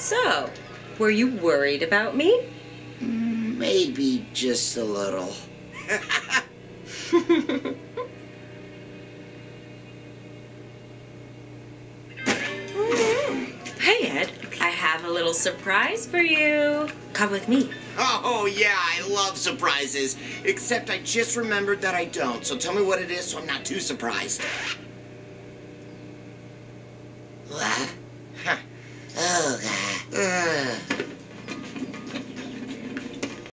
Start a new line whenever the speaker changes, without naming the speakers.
So, were you worried about me?
Maybe just a little.
Hey, Ed, I have a little surprise for you. Come with me.
Oh, yeah, I love surprises. Except I just remembered that I don't. So tell me what it is so I'm not too surprised.